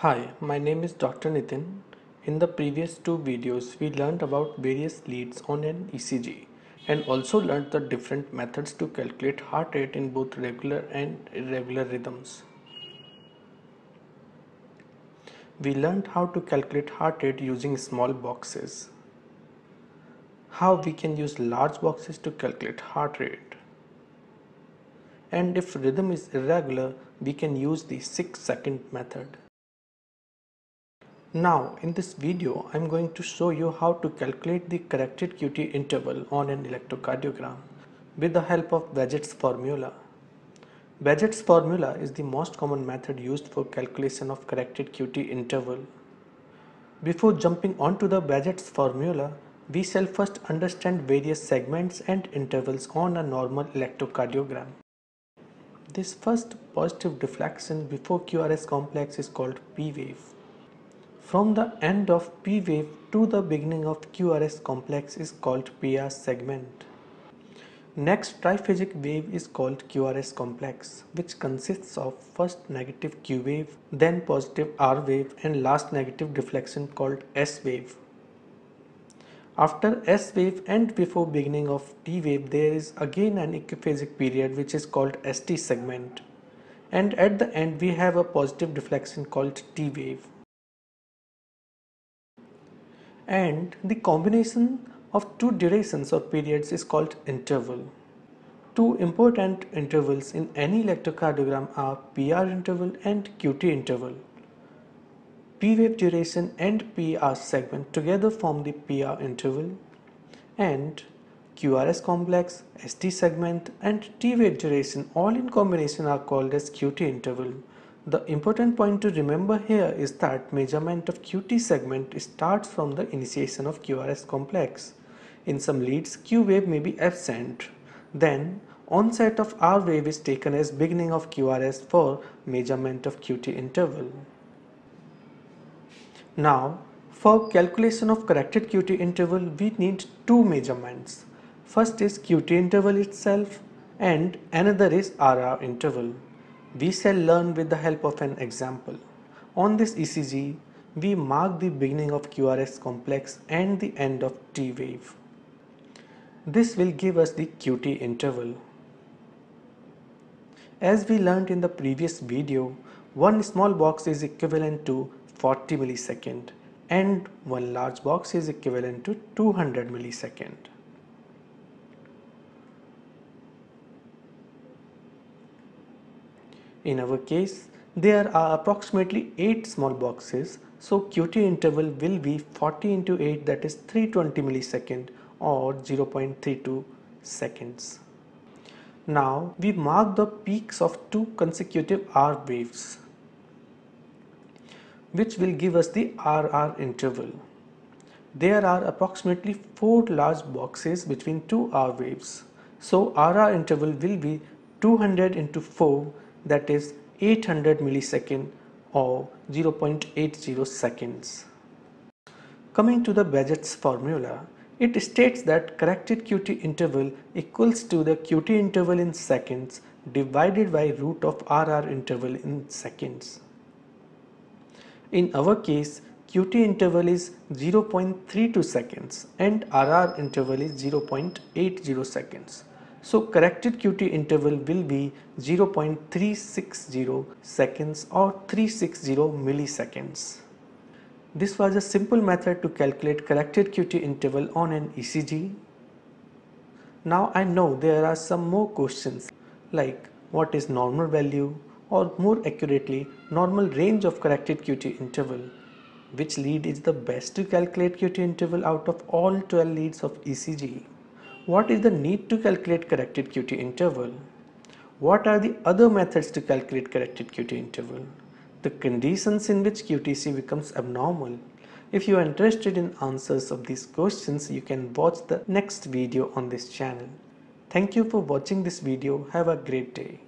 Hi, my name is Dr. Nitin. In the previous two videos, we learned about various leads on an ECG and also learned the different methods to calculate heart rate in both regular and irregular rhythms. We learned how to calculate heart rate using small boxes, how we can use large boxes to calculate heart rate, and if rhythm is irregular, we can use the 6 second method. Now in this video I am going to show you how to calculate the corrected QT interval on an electrocardiogram with the help of Bazett's formula. Bazett's formula is the most common method used for calculation of corrected QT interval. Before jumping onto the Bazett's formula, we shall first understand various segments and intervals on a normal electrocardiogram. This first positive deflection before QRS complex is called P wave. From the end of P wave to the beginning of QRS complex is called PR segment. Next triphasic wave is called QRS complex which consists of first negative Q wave, then positive R wave and last negative deflection called S wave. After S wave and before beginning of T wave there is again an equiphasic period which is called ST segment and at the end we have a positive deflection called T wave and the combination of two durations or periods is called interval. Two important intervals in any electrocardiogram are PR interval and QT interval. P wave duration and PR segment together form the PR interval and QRS complex, ST segment and T wave duration all in combination are called as QT interval. The important point to remember here is that measurement of QT segment starts from the initiation of QRS complex. In some leads, Q wave may be absent. Then, onset of R wave is taken as beginning of QRS for measurement of QT interval. Now, for calculation of corrected QT interval, we need two measurements. First is QT interval itself and another is RR interval. We shall learn with the help of an example. On this ECG, we mark the beginning of QRS complex and the end of T wave. This will give us the QT interval. As we learned in the previous video, one small box is equivalent to 40 millisecond and one large box is equivalent to 200 millisecond. In our case, there are approximately 8 small boxes, so QT interval will be 40 into 8 that is 320 millisecond or 0.32 seconds. Now we mark the peaks of two consecutive R waves which will give us the RR interval. There are approximately 4 large boxes between two R waves. So RR interval will be 200 into 4 that is 800 millisecond or 0.80 seconds. Coming to the Bazett's formula, it states that corrected QT interval equals to the QT interval in seconds divided by root of RR interval in seconds. In our case, QT interval is 0.32 seconds and RR interval is 0.80 seconds. So corrected QT interval will be 0.360 seconds or 360 milliseconds. This was a simple method to calculate corrected QT interval on an ECG. Now I know there are some more questions like what is normal value or more accurately normal range of corrected QT interval. Which lead is the best to calculate QT interval out of all 12 leads of ECG? What is the need to calculate corrected QT interval? What are the other methods to calculate corrected QT interval? The conditions in which QTC becomes abnormal. If you are interested in answers of these questions, you can watch the next video on this channel. Thank you for watching this video. Have a great day.